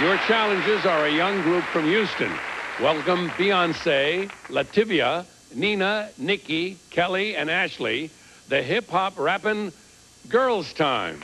Your challenges are a young group from Houston. Welcome Beyoncé, LaTavia, Nina, Nikki, Kelly, and Ashley, the hip hop rapping Girls Tyme.